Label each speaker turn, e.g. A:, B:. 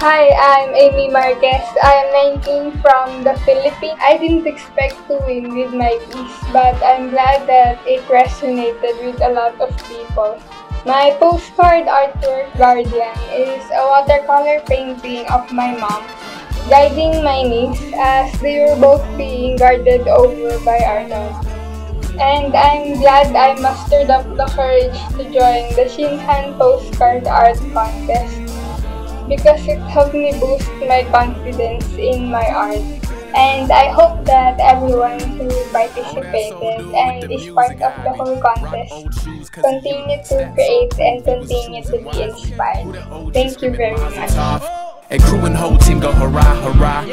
A: I'm Aimee Marquez. I'm 19 from the Philippines. I didn't expect to win with my piece, but I'm glad that it resonated with a lot of people. My postcard artwork guardian is a watercolor painting of my mom guiding my niece as they were both being guarded over by Arnold. And I'm glad I mustered up the courage to join the Shinhan Postcard Art Contest because it helped me boost my confidence in my art. And I hope that everyone who participated and is part of the whole contest continue to create and continue to be inspired. Thank you very much.
B: And crew and whole team go hurrah, hurrah.